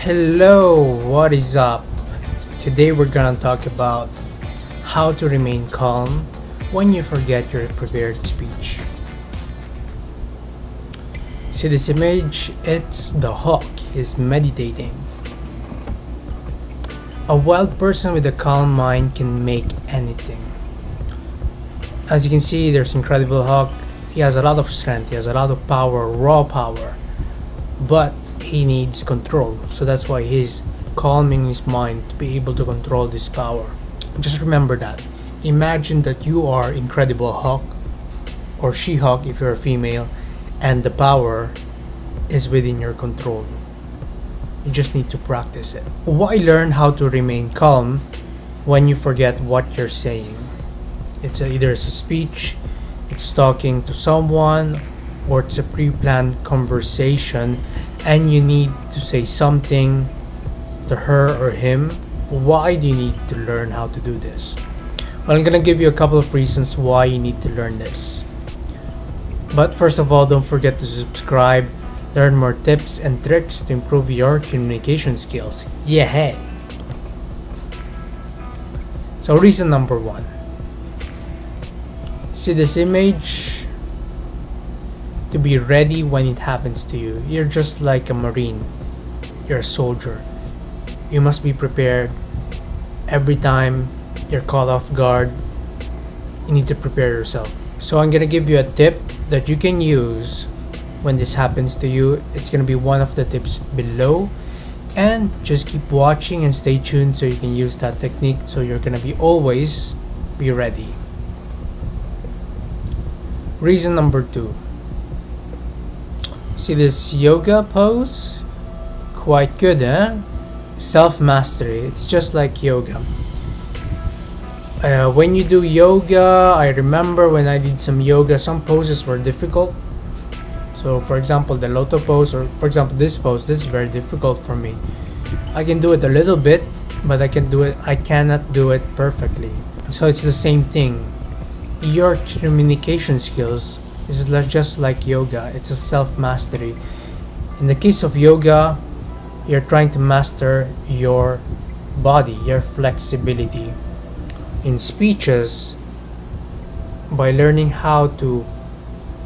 Hello, what is up? Today we're gonna talk about how to remain calm when you forget your prepared speech. See this image? It's the hawk. He's meditating. A wild person with a calm mind can make anything. As you can see, there's Incredible Hawk. He has a lot of strength, he has a lot of power, raw power. But he needs control. So that's why he's calming his mind to be able to control this power. Just remember that. Imagine that you are Incredible Hawk or She-Hulk if you're a female and the power is within your control. You just need to practice it. Why learn how to remain calm when you forget what you're saying? It's a, either it's a speech, it's talking to someone, or it's a pre-planned conversation and you need to say something to her or him. Why do you need to learn how to do this? Well, I'm gonna give you a couple of reasons why you need to learn this. But first of all, don't forget to subscribe, learn more tips and tricks to improve your communication skills. Yeah, hey! So reason number one. See this image? To be ready when it happens to you. You're just like a marine. You're a soldier. You must be prepared every time you're caught off guard. You need to prepare yourself. So I'm gonna give you a tip that you can use when this happens to you. It's gonna be one of the tips below. And just keep watching and stay tuned so you can use that technique so you're gonna be always be ready. Reason number two. See this yoga pose? Quite good, eh? Self-mastery. It's just like yoga. Uh, when you do yoga, I remember when I did some yoga, some poses were difficult. So for example, the loto pose or for example this pose, this is very difficult for me. I can do it a little bit, but I can do it I cannot do it perfectly. So it's the same thing. Your communication skills is just like yoga. It's a self-mastery. In the case of yoga, you're trying to master your body, your flexibility. In speeches, by learning how to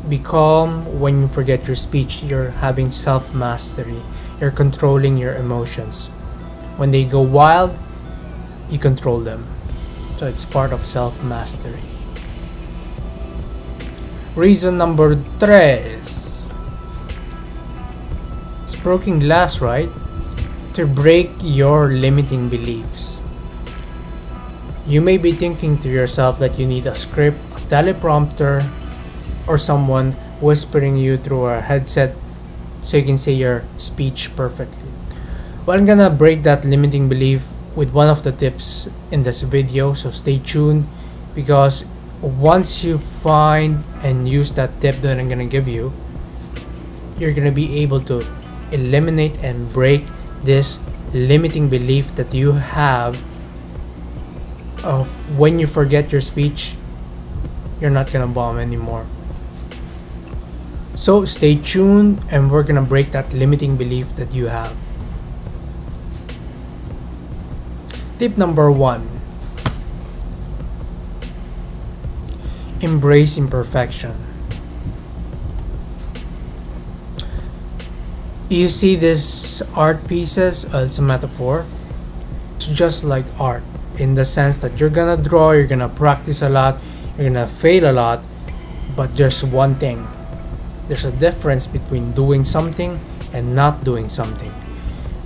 be calm when you forget your speech, you're having self mastery. You're controlling your emotions. When they go wild, you control them. So it's part of self mastery. Reason number three is it's broken glass, right? To break your limiting beliefs. You may be thinking to yourself that you need a script, a teleprompter, or someone whispering you through a headset so you can say your speech perfectly. Well, I'm gonna break that limiting belief with one of the tips in this video, so stay tuned because once you find and use that tip that I'm gonna give you, you're gonna be able to eliminate and break this limiting belief that you have of when you forget your speech, you're not gonna bomb anymore. So stay tuned and we're gonna break that limiting belief that you have. Tip number one Embrace imperfection. You see these art pieces, uh, it's a metaphor. It's just like art in the sense that you're gonna draw, you're gonna practice a lot, you're gonna fail a lot, but there's one thing there's a difference between doing something and not doing something.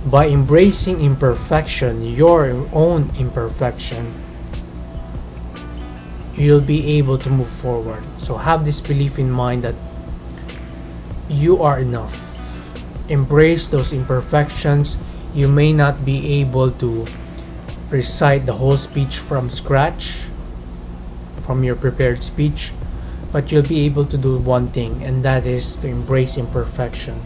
By embracing imperfection, your own imperfection, you'll be able to move forward. So have this belief in mind that you are enough. Embrace those imperfections. You may not be able to recite the whole speech from scratch, from your prepared speech, but you'll be able to do one thing and that is to embrace imperfection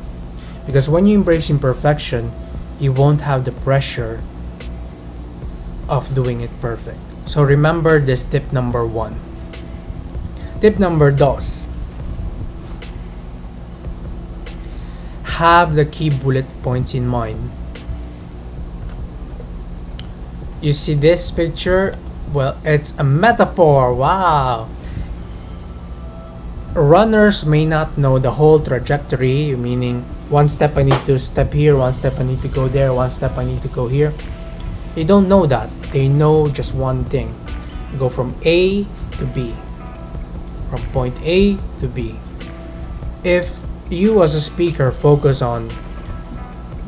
because when you embrace imperfection you won't have the pressure of doing it perfect so remember this tip number one. Tip number dos. Have the key bullet points in mind. You see this picture? Well it's a metaphor. Wow. Runners may not know the whole trajectory meaning one step i need to step here one step i need to go there one step i need to go here they don't know that. They know just one thing. Go from a to b. From point a to b. If you as a speaker focus on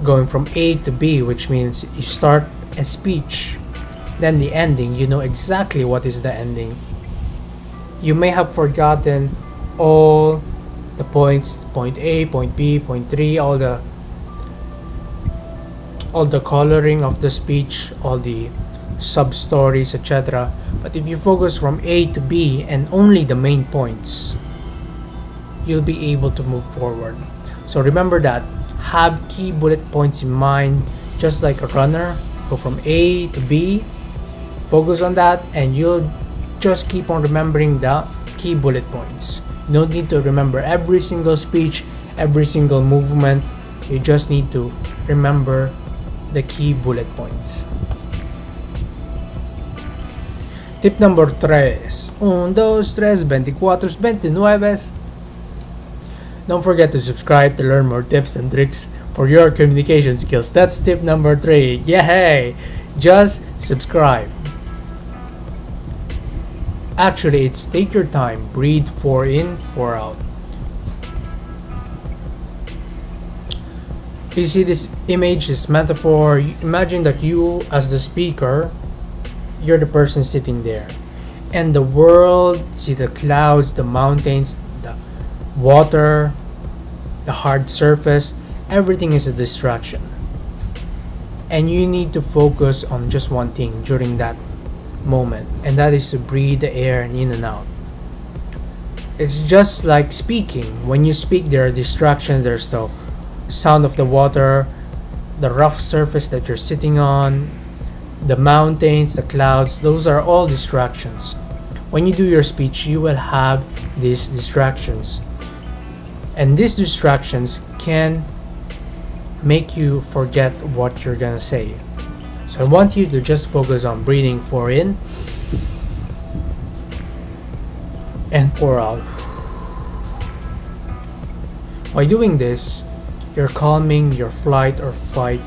going from a to b which means you start a speech then the ending you know exactly what is the ending. You may have forgotten all the points point a point b point 3 all the all the coloring of the speech all the sub stories etc but if you focus from a to b and only the main points you'll be able to move forward. So remember that. Have key bullet points in mind just like a runner. Go from a to b. Focus on that and you'll just keep on remembering the key bullet points. Don't need to remember every single speech, every single movement. You just need to remember the key bullet points. Tip number 3. 1, 2, 3, 24, 29. Don't forget to subscribe to learn more tips and tricks for your communication skills. That's tip number 3. Yay! Just subscribe. Actually, it's take your time, breathe four in, four out. You see this image, this metaphor, imagine that you as the speaker, you're the person sitting there. And the world, see the clouds, the mountains, the water, the hard surface, everything is a distraction. And you need to focus on just one thing during that moment, and that is to breathe the air in and out. It's just like speaking. When you speak, there are distractions. There's the sound of the water, the rough surface that you're sitting on, the mountains, the clouds. Those are all distractions. When you do your speech, you will have these distractions. And these distractions can make you forget what you're gonna say. So I want you to just focus on breathing four in and four out. By doing this, you're calming your flight or fight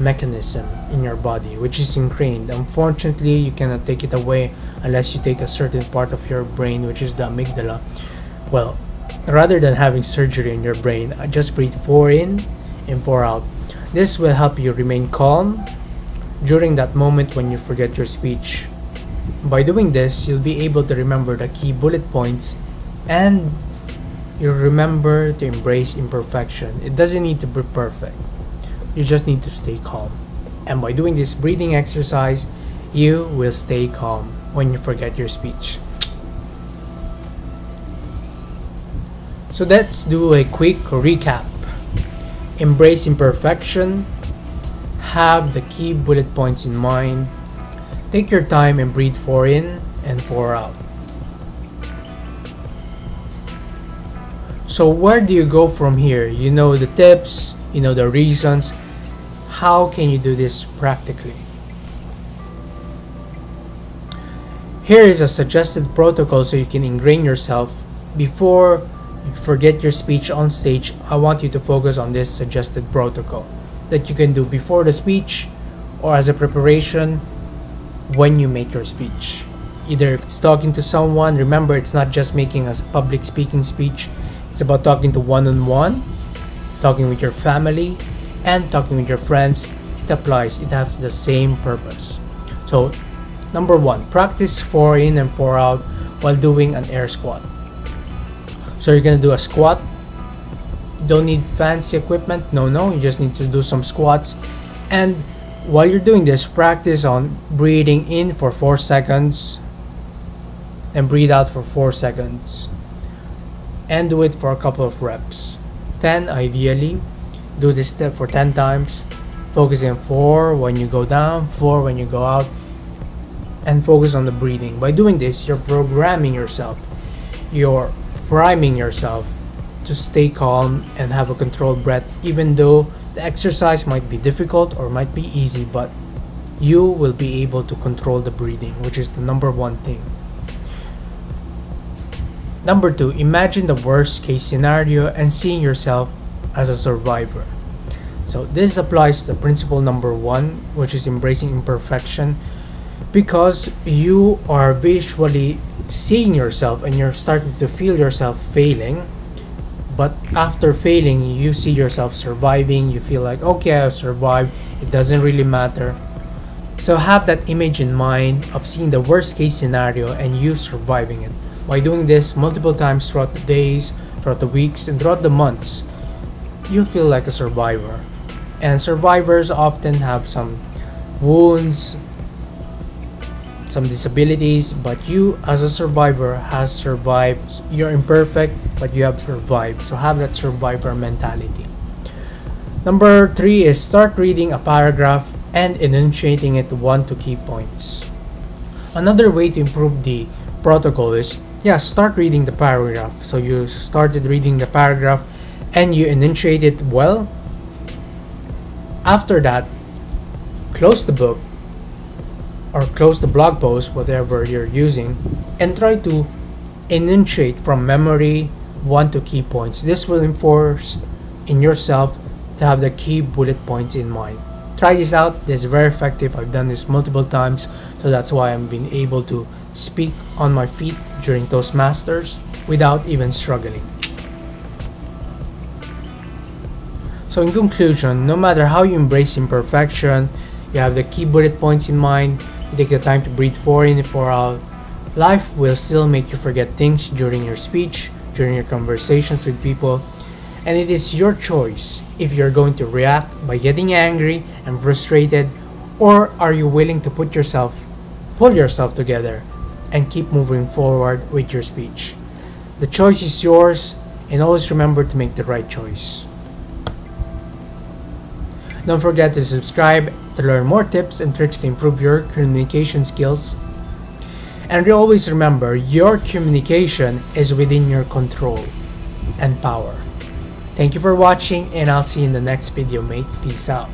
mechanism in your body, which is ingrained. Unfortunately, you cannot take it away unless you take a certain part of your brain, which is the amygdala. Well, rather than having surgery in your brain, uh, just breathe four in and four out. This will help you remain calm during that moment when you forget your speech. By doing this, you'll be able to remember the key bullet points and you'll remember to embrace imperfection. It doesn't need to be perfect. You just need to stay calm. And by doing this breathing exercise, you will stay calm when you forget your speech. So let's do a quick recap. Embrace imperfection, have the key bullet points in mind. Take your time and breathe four in and four out. So where do you go from here? You know the tips, you know the reasons. How can you do this practically? Here is a suggested protocol so you can ingrain yourself before you forget your speech on stage. I want you to focus on this suggested protocol that you can do before the speech or as a preparation when you make your speech. Either if it's talking to someone, remember it's not just making a public speaking speech, it's about talking to one on one, talking with your family, and talking with your friends. It applies, it has the same purpose. So, number one, practice four in and four out while doing an air squat. So, you're gonna do a squat don't need fancy equipment no no you just need to do some squats and while you're doing this practice on breathing in for 4 seconds and breathe out for 4 seconds and do it for a couple of reps. 10 ideally do this step for 10 times focusing on 4 when you go down 4 when you go out and focus on the breathing. By doing this you're programming yourself. You're priming yourself to stay calm and have a controlled breath even though the exercise might be difficult or might be easy but you will be able to control the breathing, which is the number one thing. Number two, imagine the worst case scenario and seeing yourself as a survivor. So this applies to principle number one, which is embracing imperfection, because you are visually seeing yourself and you're starting to feel yourself failing. But after failing, you see yourself surviving. You feel like, okay, I've survived. It doesn't really matter. So have that image in mind of seeing the worst case scenario and you surviving it. By doing this multiple times throughout the days, throughout the weeks, and throughout the months, you'll feel like a survivor. And survivors often have some wounds, some disabilities, but you as a survivor has survived. You're imperfect, but you have survived. So have that survivor mentality. Number three is start reading a paragraph and enunciating it one to key points. Another way to improve the protocol is yeah, start reading the paragraph. So you started reading the paragraph and you enunciate it well. After that, close the book or close the blog post, whatever you're using, and try to enunciate from memory one to key points. This will enforce in yourself to have the key bullet points in mind. Try this out, this is very effective. I've done this multiple times, so that's why I'm being able to speak on my feet during Toastmasters without even struggling. So in conclusion, no matter how you embrace imperfection, you have the key bullet points in mind, you take the time to breathe for in and for out, life will still make you forget things during your speech, during your conversations with people, and it is your choice if you're going to react by getting angry and frustrated or are you willing to put yourself pull yourself together and keep moving forward with your speech. The choice is yours, and always remember to make the right choice. Don't forget to subscribe to learn more tips and tricks to improve your communication skills. And always remember, your communication is within your control and power. Thank you for watching, and I'll see you in the next video, mate. Peace out.